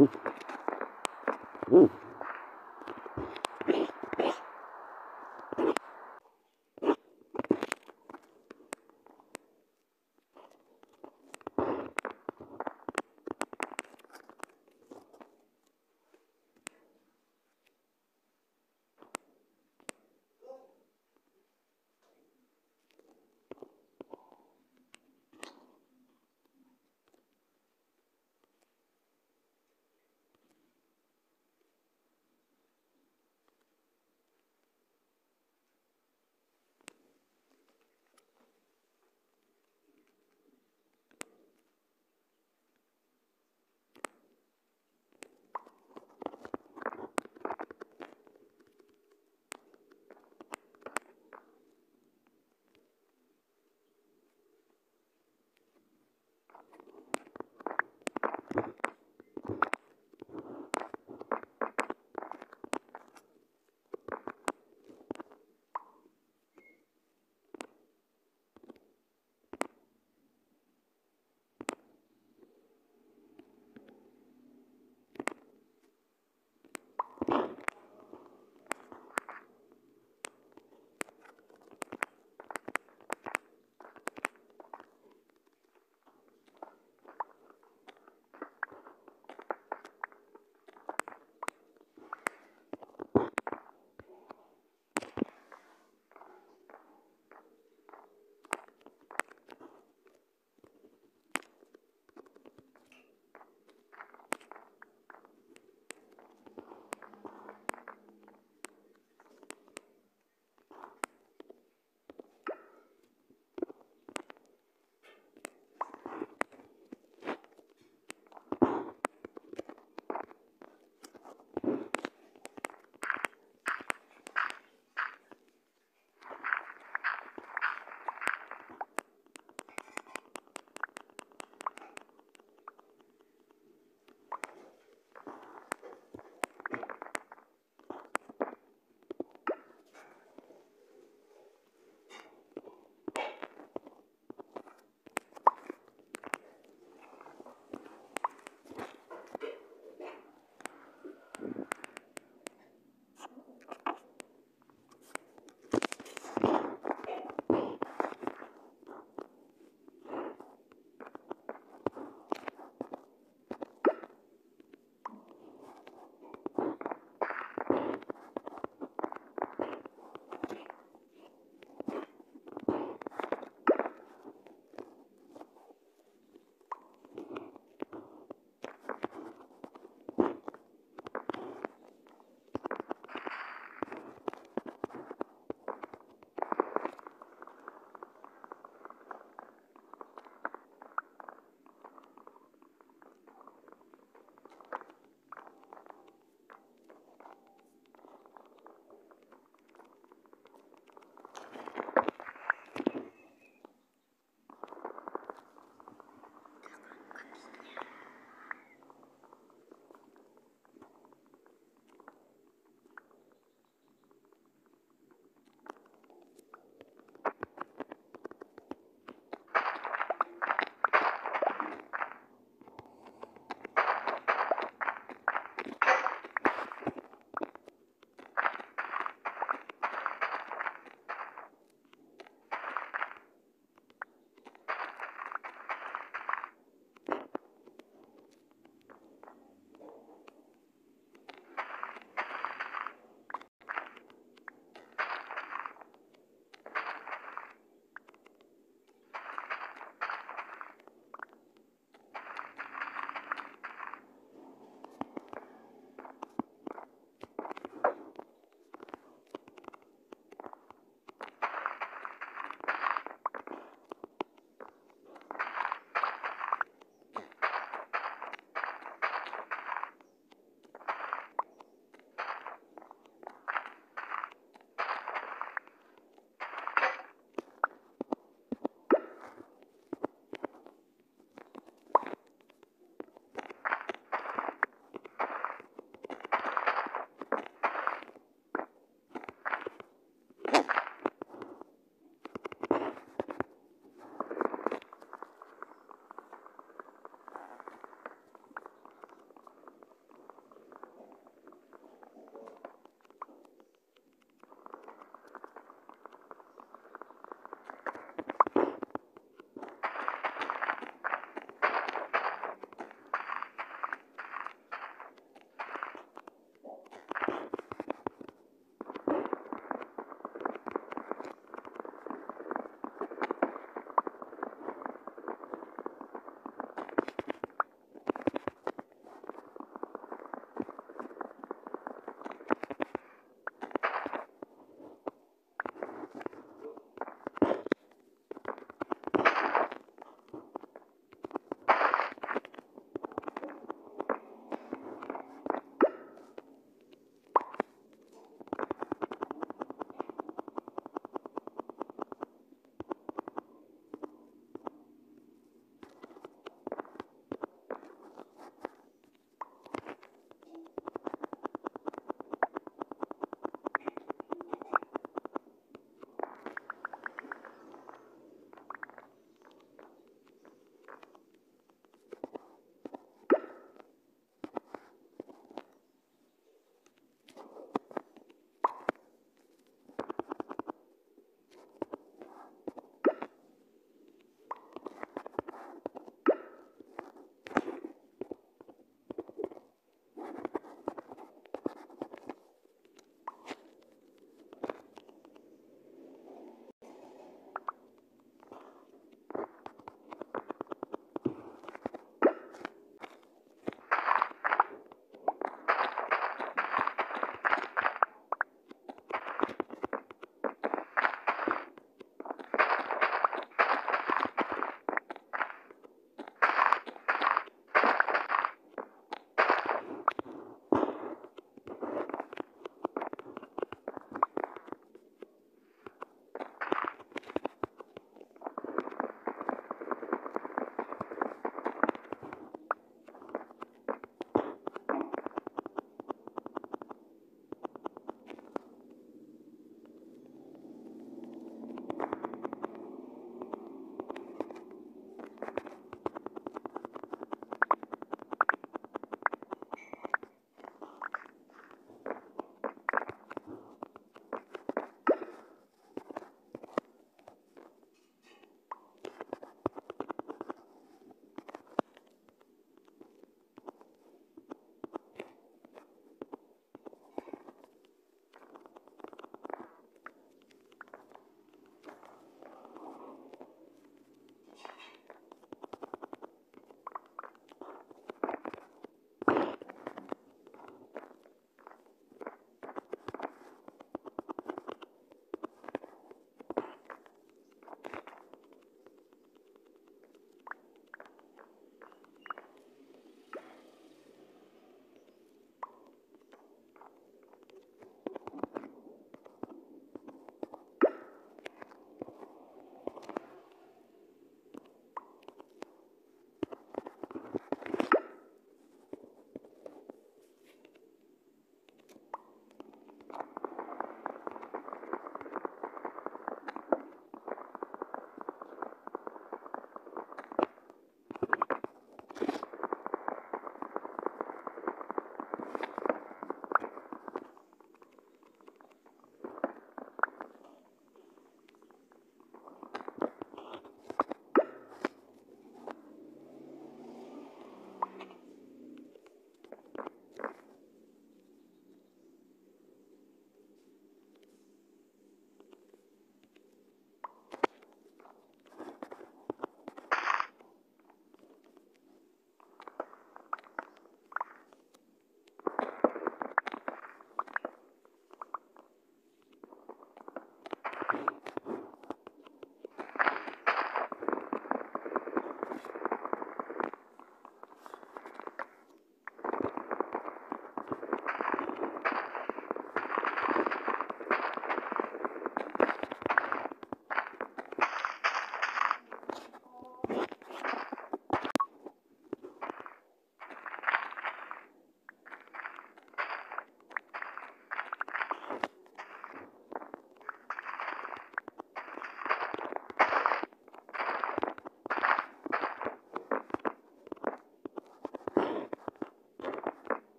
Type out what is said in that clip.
嗯。